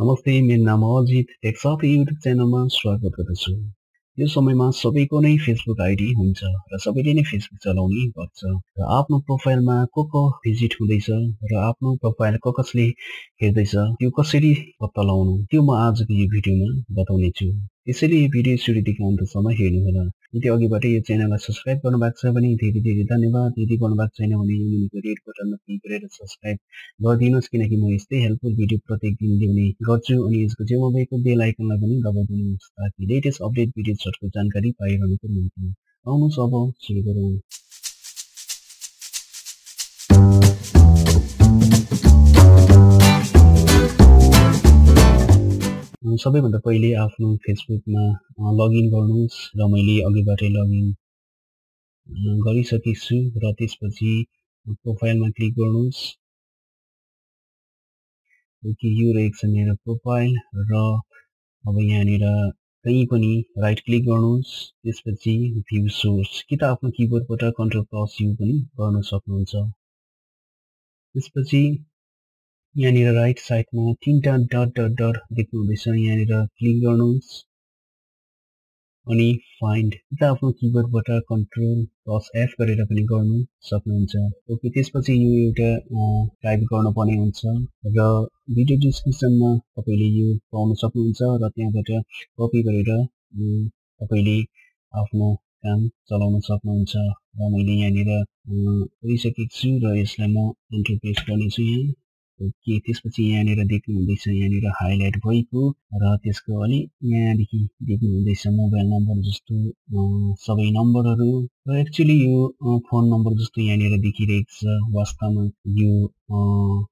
नमस्ते मेरो नाम अजित टेक्साथ युट्युब च्यानलमा स्वागत गर्दछु। यो समयमा सबैको नै फेसबुक आइडी हुन्छ र सबैले नै फेसबुक चलाउने गर्छ र आफ्नो प्रोफाइलमा को को भिजिट हुँदैछ र आफ्नो प्रोफाइल को कसले हेर्दैछ त्यो कसरी पत्ता लगाउनु त्यो म आजको यो भिडियोमा बताउने छु त्यसैले यो भिडियो सुरुदेखि अन्तसम्म हेर्नुहोला। यदि अघिबाट यो च्यानललाई सब्सक्राइब गर्नुभएको छ भने धेरै धेरै धन्यवाद। यदि गर्नुभएको छैन भने यो मुनिको रेड बटनमा क्लिक गरेर सब्सक्राइब गरिदिनुहोस् किनकि म यस्तै हेल्पफुल भिडियो प्रत्येक दिन ल्याउने गर्छु अनि यसको छेउमा भएको बेल आइकनलाई पनि दबाइदिनुहोस् ताकि लेटेस्ट अपडेट भिडियोजहरूको जानकारी पाइरहनुको निम्ति आउनुहोस्। अब सुरु गरौँ। सबैभन्दा पहिले आफ्नो फेसबुकमा लगइन गर्नुहोस् र मैले अघिबाटै लगइन गरिसकेको छु र त्यसपछि प्रोफाइलमा क्लिक गर्नुहोस्। ओके यो रहेको छ मेरो प्रोफाइल र अब यहाँनिर कहीँ पनि राइट क्लिक गर्नुहोस्। त्यसपछि भ्यू सोर्स कि त आफ्नो किबोर्डबाट कन्ट्रोल प्लस यु पनि गर्न सक्नुहुन्छ। त्यसपछि यहाँनिर राइट साइडमा तिनवटा डट डट डट देख्नुहुँदैछ। यहाँनिर क्लिक गर्नुहोस्। अनि फाइन्ड त आफ्नो किबोर्डबाट कन्ट्रोल प्लस एफ गरेर पनि गर्नु सक्नुहुन्छ। ओके त्यसपछि यो एउटा टाइप गर्नुपर्ने हुन्छ। र भिडियो डिस्क्रिप्सनमा तपाईँले यो पाउन सक्नुहुन्छ र त्यहाँबाट कपी गरेर तपाईँले आफ्नो काम चलाउन सक्नुहुन्छ। र मैले यहाँनिर गरिसकेको छु र यसलाई म इन्टरप्रेस गर्नेछु यहाँ। के त्यसपछि यहाँनिर देख्नुहुँदैछ यहाँनिर हाइलाइट भएको र त्यसको अलि यहाँदेखि देख्नुहुँदैछ मोबाइल नम्बर जस्तो सबै नम्बरहरू र एक्चुली यो फोन नम्बर जस्तो यहाँनिर देखिरहेको छ। वास्तवमा यो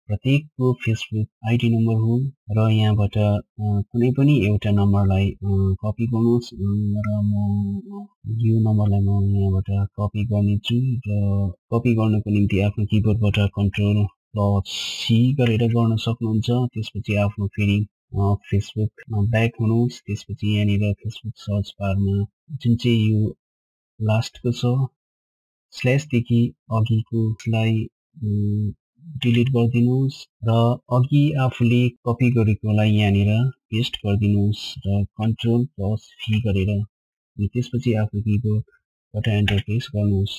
प्रत्येकको फेसबुक आइडी नम्बर हो र यहाँबाट कुनै पनि एउटा नम्बरलाई कपी गर्नुहोस् र म यो नम्बरलाई म यहाँबाट कपी गर्नेछु र कपी गर्नको निम्ति आफ्नो किबोर्डबाट कन्ट्रोल सी गरेर गर्न सक्नुहुन्छ। त्यसपछि आफ्नो फेरि फेसबुक ब्याक हुनुहोस्। त्यसपछि यहाँनिर फेसबुक सर्च बारमा जुन चाहिँ यो लास्टको छ स्ल्यासदेखि अघिकोलाई डिलिट गरिदिनुहोस् र अघि आफूले कपी गरेकोलाई यहाँनिर पेस्ट गरिदिनुहोस् र कन्ट्रोल प्लस फी गरेर त्यसपछि आफ्नो किबोर्डबाट एन्टर प्रेस गर्नुहोस्।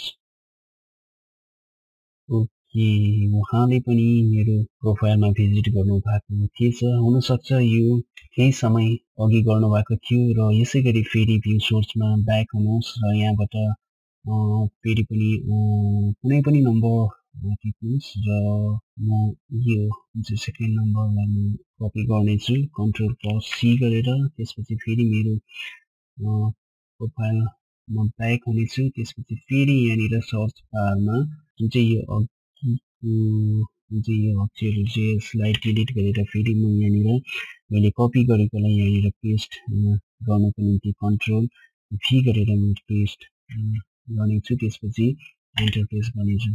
उहाँले पनि मेरो प्रोफाइलमा भिजिट गर्नु भएको थिएछ। हुनसक्छ यो केही समय अघि गर्नुभएको थियो र यसै गरी फेरि भ्यू सोर्समा ब्याक हुनुहोस् र यहाँबाट फेरि पनि कुनै पनि नम्बर टिप्नुहोस् र म यो जुन चाहिँ सेकेन्ड नम्बरलाई म कपी गर्नेछु कन्ट्रोल प्लस सी गरेर त्यसपछि फेरि मेरो प्रोफाइलमा ब्याक हुनेछु। त्यसपछि फेरि यहाँनिर सर्च बारमा जुन चाहिँ यो जुन यो अक्षरहरू चाहिँ यसलाई डिलिट गरेर फेरि म यहाँनिर मैले कपी गरेकोलाई यहाँनिर पेस्ट गर्नको निम्ति कन्ट्रोल भी गरेर म पेस्ट गर्नेछु। त्यसपछि एन्टर प्रेस गर्नेछु।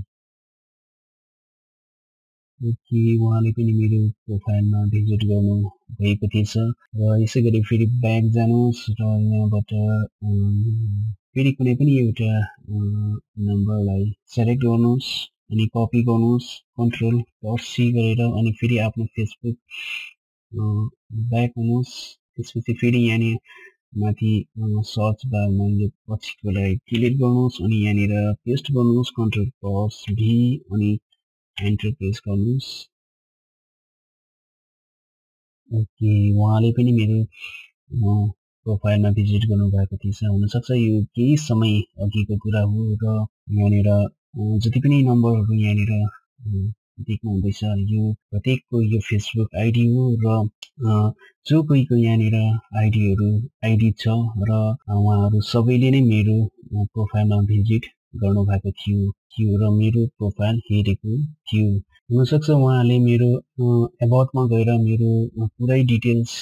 ओके उहाँले पनि मेरो प्रोफाइलमा भिजिट गर्नु भएको थिएछ। र यसै गरी फेरि ब्याक जानुहोस् र यहाँबाट फेरि कुनै पनि एउटा नम्बरलाई सेलेक्ट गर्नुहोस्। अनि कपी गर्नुहोस् कन्ट्रोल प्लस सी गरेर अनि फेरि आफ्नो फेसबुक ब्याक हुनुहोस्। त्यसपछि फेरि यहाँनिर माथि सर्च बारमा यो पछिकोलाई क्लिक गर्नुहोस् अनि यहाँनिर पेस्ट गर्नुहोस् कन्ट्रोल प्लस भी अनि एन्टर प्रेस गर्नुहोस्। ओके उहाँले पनि मेरो प्रोफाइलमा भिजिट गर्नुभएको थिएछ। हुनसक्छ यो केही समय अघिको कुरा हो र यहाँनिर जति पनि नम्बरहरू यहाँनिर देख्नुहुँदैछ यो प्रत्येकको यो फेसबुक आइडी हो र जो कोहीको यहाँनिर आइडीहरू आइडी छ र उहाँहरू सबैले नै मेरो प्रोफाइलमा भिजिट गर्नुभएको थियो थियो र मेरो प्रोफाइल हेरेको थियो। हुनसक्छ उहाँले मेरो एबाउटमा गएर मेरो पुरै डिटेल्स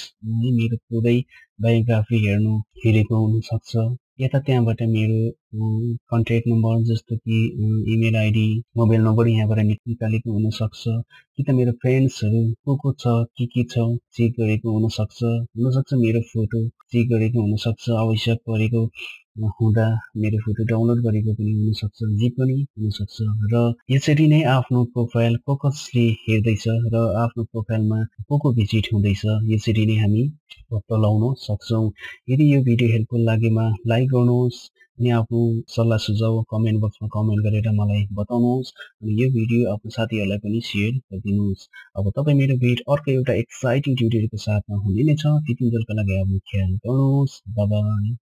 मेरो पुरै बायोग्राफी हेर्नु हेरेको हुनसक्छ। यता त्यहाँबाट मेरो कन्ट्याक्ट नम्बर जस्तो कि इमेल आइडी मोबाइल नम्बर यहाँबाट निकालेको हुनसक्छ। कि त मेरो फ्रेन्ड्सहरू को को छ के के छ चेक गरेको हुनसक्छ। हुनसक्छ मेरो फोटो चेक गरेको हुनसक्छ। आवश्यक परेको हुँदा मेरो फोटो डाउनलोड गरेको पनि हुनसक्छ जे पनि हुनसक्छ र यसरी नै आफ्नो प्रोफाइल को कसले हेर्दैछ र आफ्नो प्रोफाइलमा को को भिजिट हुँदैछ। यसरी नै हामी पत्ता लगाउन सक्छौँ। यदि यो भिडियो हेल्पफुल लागेमा लाइक गर्नुहोस् अनि आफ्नो सल्लाह सुझाव कमेन्ट बक्समा कमेन्ट गरेर मलाई बताउनुहोस् अनि यो भिडियो आफ्नो साथीहरूलाई पनि सेयर गरिदिनुहोस्। अब तपाईँ मेरो भेट अर्को एउटा एक्साइटिङ ट्युटोरियलको साथमा हुने नै छ। त्यति बेलका लागि आफ्नो ख्याल गर्नुहोस्। बाई